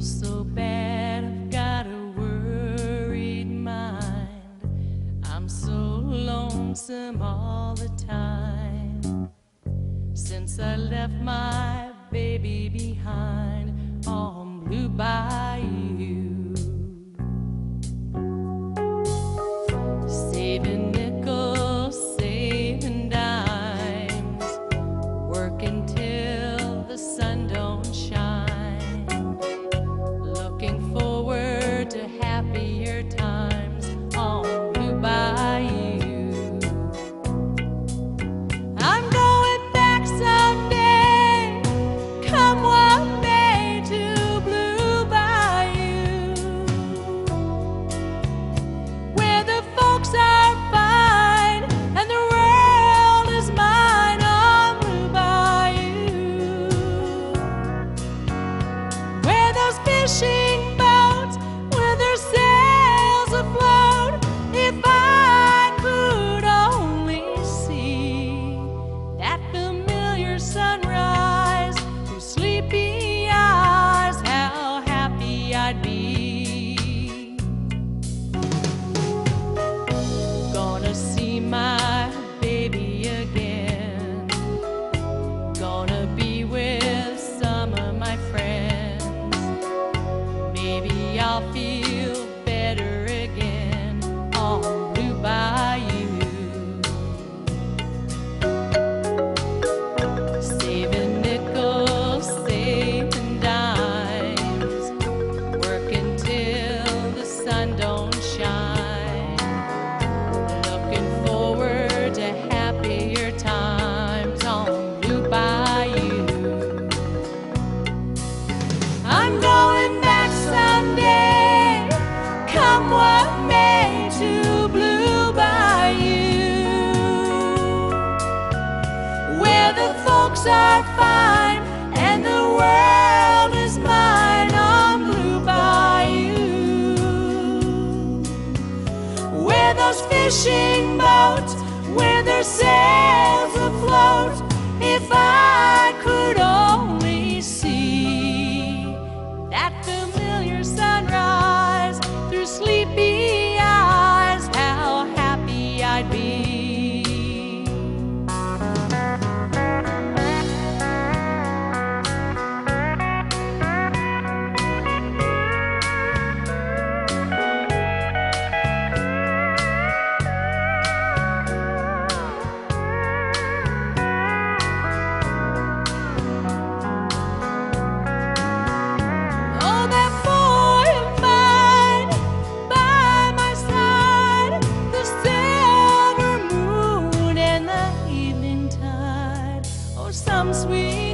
so bad, I've got a worried mind. I'm so lonesome all the time. Since I left my baby behind, all Blue Bayou. she those fishing boats with their sails. some sweet.